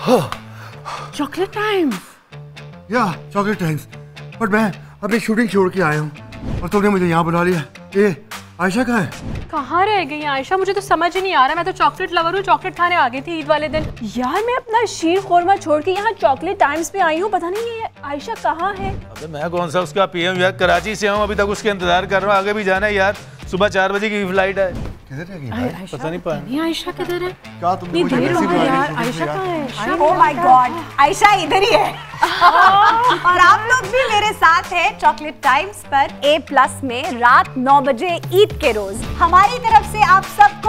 Chocolate times या chocolate times but मैं अपनी शूटिंग छोड़ के आया हूँ। और तुमने मुझे यहाँ बुला लिया। ये आयशा कहाँ है? कहाँ रह गई आयशा? मुझे तो समझ ही नहीं आ रहा। मैं तो चॉकलेट लवर हूँ। चॉकलेट खाने आ गई थी ईद वाले दिन। यार मैं अपना शीर खोरमा छोड़ के यहाँ चॉकलेट टाइम्स पे आई हूँ। पता नहीं ये आयशा कहाँ है। अबे मैं कौन सा उसका पीएम यार? कराची से हूँ अभी तक उसके इंतज़ार कर रहा हूँ। आगे भी जाना है यार। सुबह चार बजे की फ़्लाइट है। किधर गई? भाई? पता। नहीं पाया आयशा किधर है। क्या तुमने इतनी देर हो गई यार। आयशा कहाँ है ओ माय गॉड आयशा इधर ही है। और आप लोग भी मेरे साथ हैं चॉकलेट टाइम्स पर ए प्लस में रात नौ बजे ईद के रोज। हमारी तरफ़ से आप मुबारक